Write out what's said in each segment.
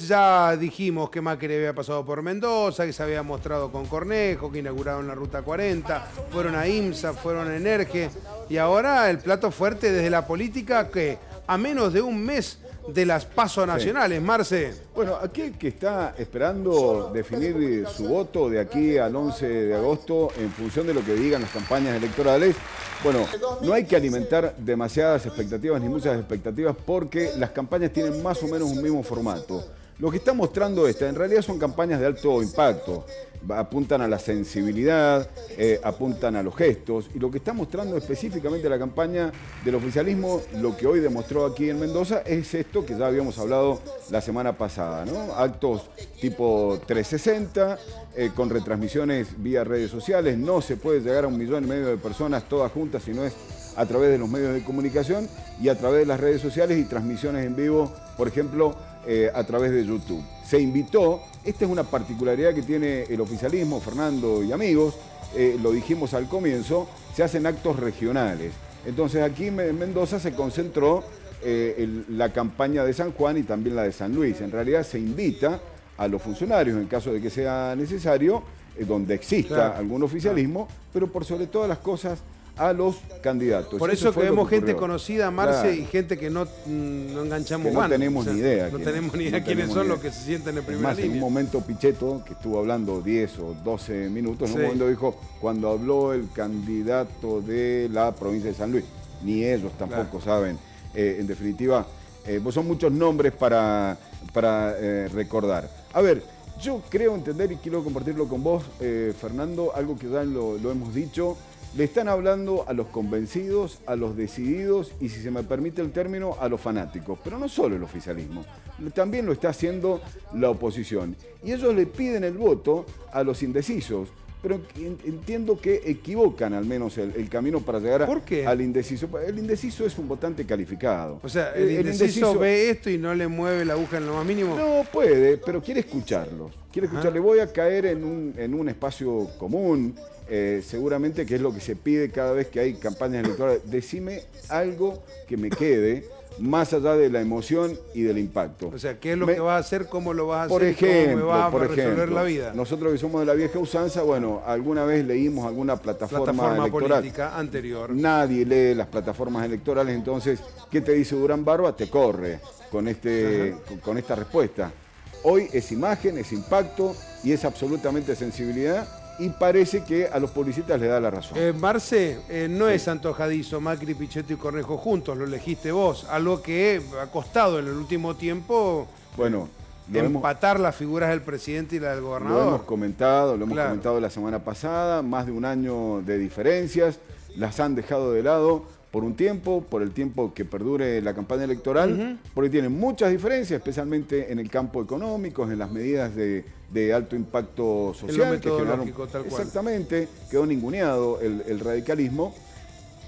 Ya dijimos que Macri había pasado por Mendoza, que se había mostrado con Cornejo, que inauguraron la Ruta 40, fueron a IMSA, fueron a Energe, y ahora el plato fuerte desde la política que a menos de un mes de las pasos nacionales, Marce. Bueno, aquel que está esperando definir su voto de aquí al 11 de agosto en función de lo que digan las campañas electorales, bueno, no hay que alimentar demasiadas expectativas ni muchas expectativas porque las campañas tienen más o menos un mismo formato. Lo que está mostrando esta, en realidad son campañas de alto impacto, apuntan a la sensibilidad, eh, apuntan a los gestos, y lo que está mostrando específicamente la campaña del oficialismo, lo que hoy demostró aquí en Mendoza, es esto que ya habíamos hablado la semana pasada, ¿no? Actos tipo 360, eh, con retransmisiones vía redes sociales, no se puede llegar a un millón y medio de personas todas juntas, si no es a través de los medios de comunicación y a través de las redes sociales y transmisiones en vivo, por ejemplo, eh, a través de YouTube. Se invitó, esta es una particularidad que tiene el oficialismo, Fernando y amigos, eh, lo dijimos al comienzo, se hacen actos regionales. Entonces aquí en Mendoza se concentró eh, la campaña de San Juan y también la de San Luis. En realidad se invita a los funcionarios, en caso de que sea necesario, donde exista algún oficialismo, pero por sobre todas las cosas a los candidatos. Por eso, que vemos gente conocida, Marce, y gente que no, no enganchamos No tenemos ni idea. No tenemos ni idea quiénes son los que se sienten en primera Más, línea. en un momento Pichetto, que estuvo hablando 10 o 12 minutos, en un momento dijo, cuando habló el candidato de la provincia de San Luis, ni ellos tampoco saben. Eh, en definitiva, eh, pues son muchos nombres para, para eh, recordar. A ver, yo creo entender y quiero compartirlo con vos, Fernando, algo que ya lo, lo hemos dicho, le están hablando a los convencidos, a los decididos y, si se me permite el término, a los fanáticos. Pero no solo el oficialismo, también lo está haciendo la oposición. Y ellos le piden el voto a los indecisos. Pero entiendo que equivocan al menos el, camino para llegar al indeciso. El indeciso es un votante calificado. O sea, el, indeciso, ve esto y no le mueve la aguja en lo más mínimo. No puede, pero quiere escucharlos. Quiere escucharle. Voy a caer en un, en un espacio común, eh, seguramente que es lo que se pide cada vez que hay campañas electorales. Decime algo que me quede más allá de la emoción y del impacto. O sea, ¿qué es lo que vas a hacer? ¿Cómo lo vas a por hacer? Ejemplo, ¿Cómo me vas por a resolver la vida? Nosotros que somos de la vieja usanza, bueno, alguna vez leímos alguna plataforma, plataforma electoral. política anterior. Nadie lee las plataformas electorales, entonces, ¿qué te dice Durán Barba? Te corre con, este, con esta respuesta. Hoy es imagen, es impacto y es absolutamente sensibilidad y parece que a los publicistas le da la razón. Eh, Marce, eh, no es antojadizo Macri, Pichetto y Cornejo juntos, lo elegiste vos, algo que ha costado en el último tiempo bueno, empatar las figuras del presidente y la del gobernador. Lo hemos comentado, lo hemos comentado la semana pasada, más de un año de diferencias, las han dejado de lado por un tiempo, por el tiempo que perdure la campaña electoral, porque tienen muchas diferencias, especialmente en el campo económico, en las medidas de, alto impacto social. que generaron, tal cual. Exactamente, quedó ninguneado el, radicalismo,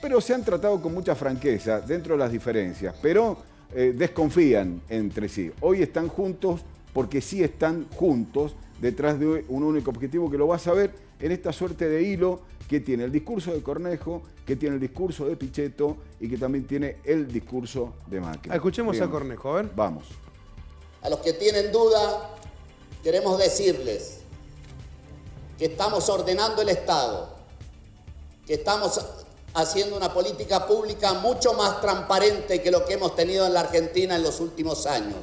pero se han tratado con mucha franqueza dentro de las diferencias, pero eh, desconfían entre sí. Hoy están juntos porque sí están juntos detrás de un único objetivo que lo vas a ver en esta suerte de hilo que tiene el discurso de Cornejo, que tiene el discurso de Pichetto y que también tiene el discurso de Macri. Escuchemos a Cornejo, a ver. Vamos. A los que tienen duda, queremos decirles que estamos ordenando el Estado, que estamos haciendo una política pública mucho más transparente que lo que hemos tenido en la Argentina en los últimos años.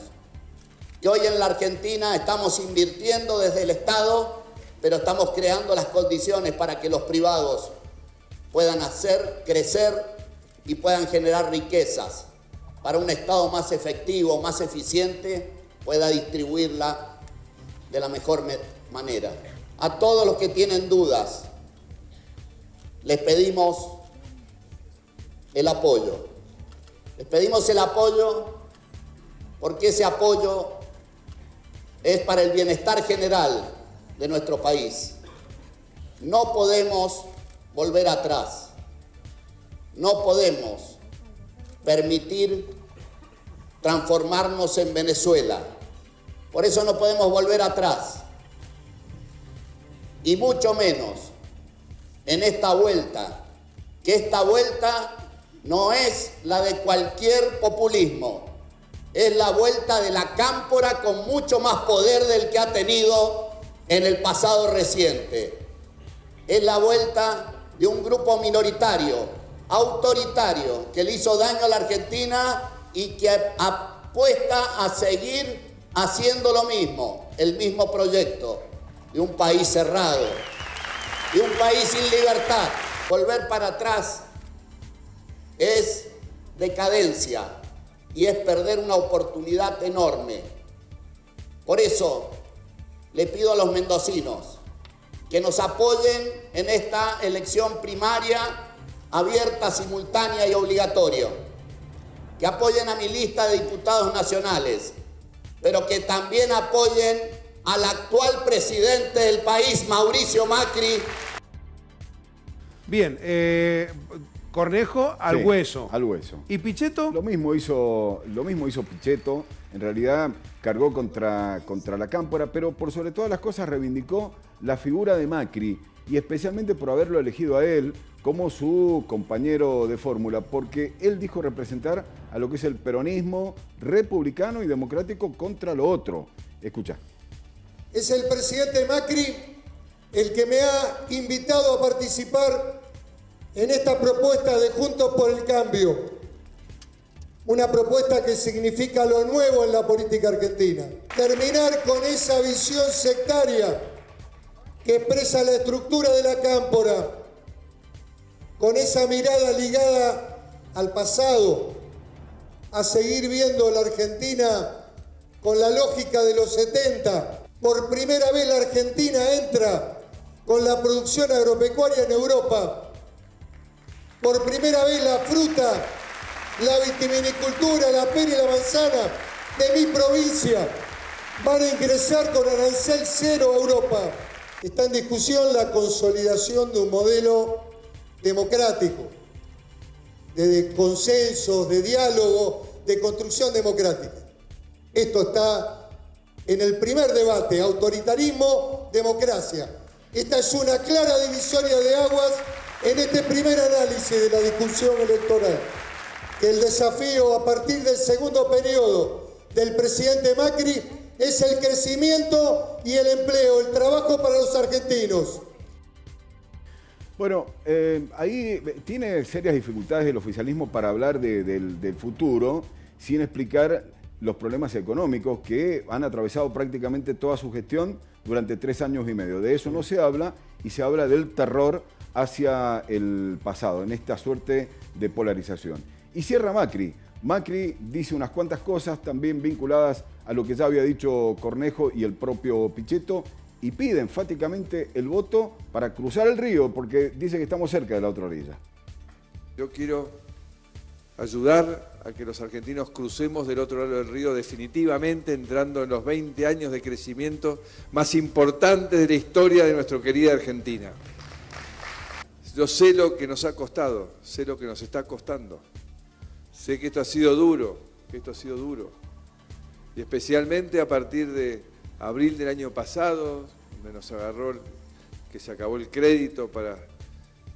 Que hoy en la Argentina estamos invirtiendo desde el Estado pero estamos creando las condiciones para que los privados puedan hacer crecer y puedan generar riquezas para un Estado más efectivo, más eficiente, pueda distribuirla de la mejor manera. A todos los que tienen dudas, les pedimos el apoyo. Les pedimos el apoyo porque ese apoyo es para el bienestar general de nuestro país. No podemos volver atrás. No podemos permitir transformarnos en Venezuela. Por eso no podemos volver atrás. Y mucho menos en esta vuelta, que esta vuelta no es la de cualquier populismo. Es la vuelta de la cámpora con mucho más poder del que ha tenido en el pasado reciente. Es la vuelta de un grupo minoritario, autoritario, que le hizo daño a la Argentina y que apuesta a seguir haciendo lo mismo, el mismo proyecto de un país cerrado, de un país sin libertad. Volver para atrás es decadencia y es perder una oportunidad enorme. Por eso le pido a los mendocinos que nos apoyen en esta elección primaria abierta, simultánea y obligatoria, que apoyen a mi lista de diputados nacionales, pero que también apoyen al actual presidente del país, Mauricio Macri. Bien, eh, Cornejo al hueso. Al hueso. ¿Y Pichetto? Lo mismo hizo, lo mismo hizo Pichetto. En realidad cargó contra, contra la cámpora, pero por sobre todas las cosas reivindicó la figura de Macri y especialmente por haberlo elegido a él como su compañero de fórmula, porque él dijo representar a lo que es el peronismo republicano y democrático contra lo otro. Escucha. Es el presidente Macri el que me ha invitado a participar en esta propuesta de Juntos por el Cambio. Una propuesta que significa lo nuevo en la política argentina. Terminar con esa visión sectaria que expresa la estructura de la cámpora, con esa mirada ligada al pasado, a seguir viendo la Argentina con la lógica de los 70. Por primera vez la Argentina entra con la producción agropecuaria en Europa por primera vez la fruta, la vitivinicultura, la pera y la manzana de mi provincia van a ingresar con arancel cero a Europa. Está en discusión la consolidación de un modelo democrático, de consensos, de diálogo, de construcción democrática. Esto está en el primer debate, autoritarismo, democracia. Esta es una clara divisoria de aguas en este primer análisis de la discusión electoral, que el desafío a partir del segundo periodo del presidente Macri es el crecimiento y el empleo, el trabajo para los argentinos. Bueno, eh, ahí tiene serias dificultades el oficialismo para hablar del futuro sin explicar los problemas económicos que han atravesado prácticamente toda su gestión durante tres años y medio. De eso no se habla y se habla del terror hacia el pasado, en esta suerte de polarización. Y cierra Macri. Macri dice unas cuantas cosas también vinculadas a lo que ya había dicho Cornejo y el propio Pichetto y pide enfáticamente el voto para cruzar el río porque dice que estamos cerca de la otra orilla. Yo quiero ayudar a que los argentinos crucemos del otro lado del río definitivamente entrando en los 20 años de crecimiento más importantes de la historia de nuestra querida Argentina. Yo sé lo que nos ha costado, sé lo que nos está costando. Sé que esto ha sido duro, que esto ha sido duro. Y especialmente a partir de abril del año pasado, donde nos agarró que se acabó el crédito para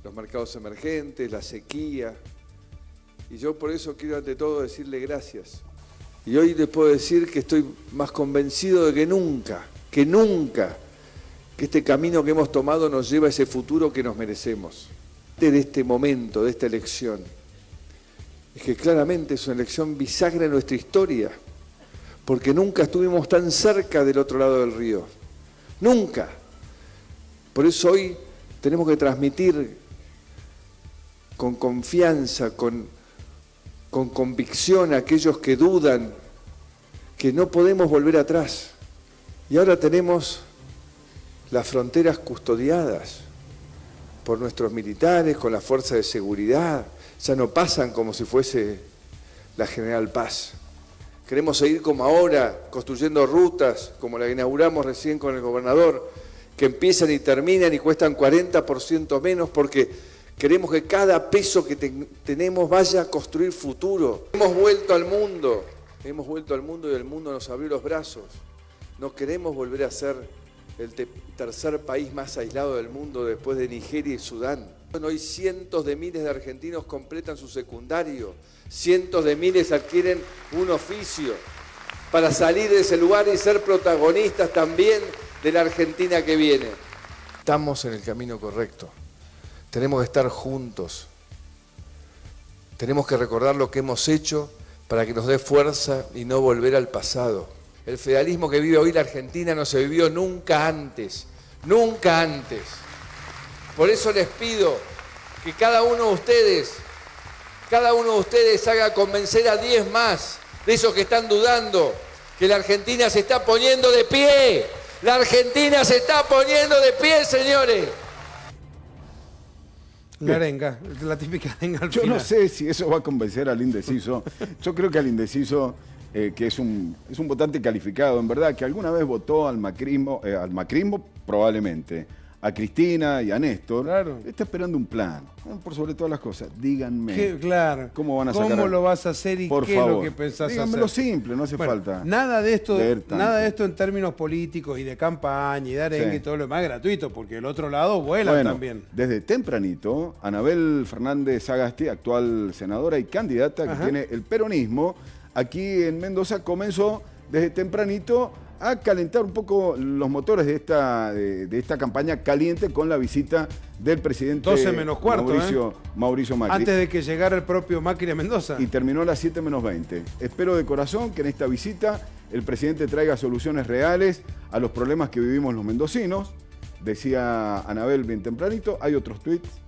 los mercados emergentes, la sequía. Y yo por eso quiero ante todo decirle gracias. Y hoy les puedo decir que estoy más convencido de que nunca, que nunca que este camino que hemos tomado nos lleva a ese futuro que nos merecemos. De este momento, de esta elección, es que claramente es una elección bisagra en nuestra historia, porque nunca estuvimos tan cerca del otro lado del río. Nunca. Por eso hoy tenemos que transmitir con confianza, con, con convicción a aquellos que dudan que no podemos volver atrás. Y ahora tenemos las fronteras custodiadas por nuestros militares, con las fuerzas de seguridad, ya no pasan como si fuese la General Paz. Queremos seguir como ahora, construyendo rutas, como la inauguramos recién con el gobernador, que empiezan y terminan y cuestan 40% menos porque queremos que cada peso que tenemos vaya a construir futuro. Hemos vuelto al mundo, hemos vuelto al mundo y el mundo nos abrió los brazos. No queremos volver a ser el tercer país más aislado del mundo después de Nigeria y Sudán. Hoy cientos de miles de argentinos completan su secundario, cientos de miles adquieren un oficio para salir de ese lugar y ser protagonistas también de la Argentina que viene. Estamos en el camino correcto. Tenemos que estar juntos. Tenemos que recordar lo que hemos hecho para que nos dé fuerza y no volver al pasado. El feudalismo que vive hoy la Argentina no se vivió nunca antes, nunca antes. Por eso les pido que cada uno de ustedes, cada uno de ustedes haga convencer a 10 más de esos que están dudando que la Argentina se está poniendo de pie. La Argentina se está poniendo de pie, señores. La arenga, la típica arenga al Yo final. no sé si eso va a convencer al indeciso. Yo creo que al indeciso, eh, que es un, es un votante calificado, en verdad, que alguna vez votó al macrismo, eh, al macrismo probablemente, a Cristina y a Néstor, Claro. está esperando un plan. Por sobre todas las cosas, díganme. ¿Qué- claro. ¿Cómo van a sacar ¿Cómo lo vas a hacer y Por qué favor. es lo que pensás Díganmelo hacer? simple, no hace Bueno, falta Nada de esto, nada de esto en términos políticos y de campaña y de arengue Sí. y todo lo demás gratuito, porque el otro lado vuela Bueno, también. desde tempranito, Anabel Fernández Agasti, actual senadora y candidata que tiene el peronismo, aquí en Mendoza comenzó desde tempranito a calentar un poco los motores de esta, de, de esta campaña caliente con la visita del presidente 12 menos cuarto, Mauricio, Mauricio Macri. Antes de que llegara el propio Macri a Mendoza. Y terminó a las 7 menos 20. Espero de corazón que en esta visita el presidente traiga soluciones reales a los problemas que vivimos los mendocinos. Decía Anabel bien tempranito, hay otros tweets.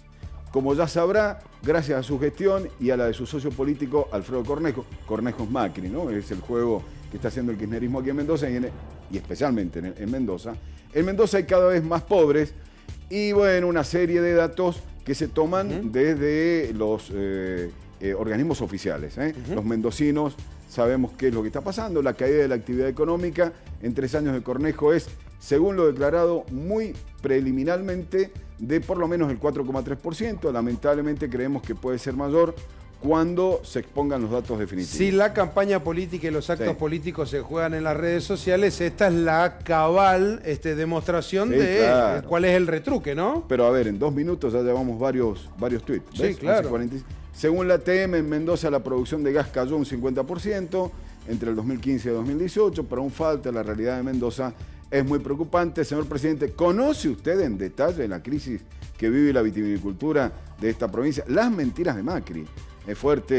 Como ya sabrá, gracias a su gestión y a la de su socio político Alfredo Cornejo, Cornejo es Macri, ¿no? Es el juego que está haciendo el kirchnerismo aquí en Mendoza y, en- y especialmente en, en Mendoza. En Mendoza hay cada vez más pobres y bueno, una serie de datos que se toman desde los eh, eh, organismos oficiales. ¿eh? Los mendocinos sabemos qué es lo que está pasando. La caída de la actividad económica en tres años de Cornejo es, según lo declarado muy preliminarmente, de por lo menos el 4,3%. Lamentablemente creemos que puede ser mayor cuando se expongan los datos definitivos. Si la campaña política y los actos Sí. políticos se juegan en las redes sociales, esta es la cabal este, demostración Sí, de claro. cuál es el retruque, ¿no? Pero a ver, en dos minutos ya llevamos varios, varios tweets. Sí, claro. 11:46. Según la TM, en Mendoza la producción de gas cayó un 50% entre el 2015 y el 2018, pero aún falta la realidad de Mendoza. Es muy preocupante. Señor presidente, ¿conoce usted en detalle la crisis que vive la vitivinicultura de esta provincia? Las mentiras de Macri. Es fuerte,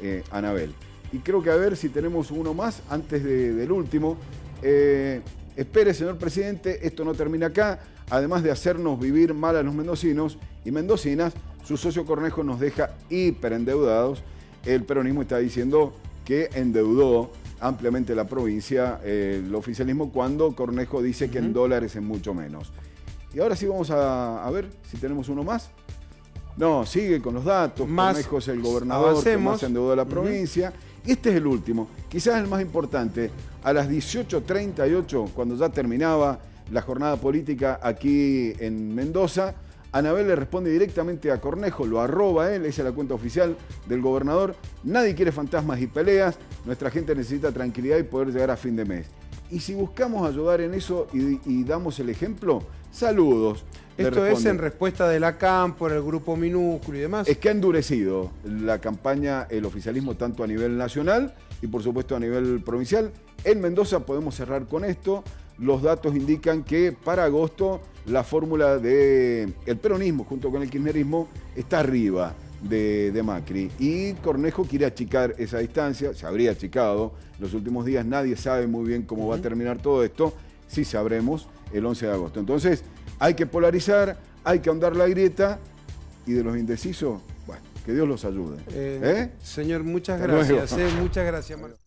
eh, Anabel. Y creo que a ver si tenemos uno más antes de- del último. Eh, espere, señor presidente, esto no termina acá. Además de hacernos vivir mal a los mendocinos y mendocinas, su socio Cornejo nos deja hiperendeudados. El peronismo está diciendo que endeudó ampliamente la provincia, eh, el oficialismo, cuando Cornejo dice que en dólares es mucho menos. Y ahora sí vamos a, a ver si tenemos uno más. No, sigue con los datos. Más- Cornejo es el gobernador que más endeudó a la provincia. Este es el último, quizás el más importante. A las 18.38, cuando ya terminaba la jornada política aquí en Mendoza, Anabel le responde directamente a Cornejo, lo arroba él, esa es la cuenta oficial del gobernador. Nadie quiere fantasmas y peleas, nuestra gente necesita tranquilidad y poder llegar a fin de mes. Y si buscamos ayudar en eso y, y damos el ejemplo, saludos. Esto es en respuesta de la CAM por el grupo minúsculo y demás. Es que ha endurecido la campaña, el oficialismo, tanto a nivel nacional y por supuesto a nivel provincial. En Mendoza podemos cerrar con esto. Los datos indican que para agosto la fórmula del el peronismo junto con el kirchnerismo está arriba de, de Macri. Y Cornejo quiere achicar esa distancia, se habría achicado. Los últimos días nadie sabe muy bien cómo va a terminar todo esto. Sí sabremos el 11 de agosto. Entonces hay que polarizar, hay que ahondar la grieta y de los indecisos, bueno, que Dios los ayude. Eh, ¿Eh? Señor, muchas Hasta gracias. eh, muchas gracias, Manuel.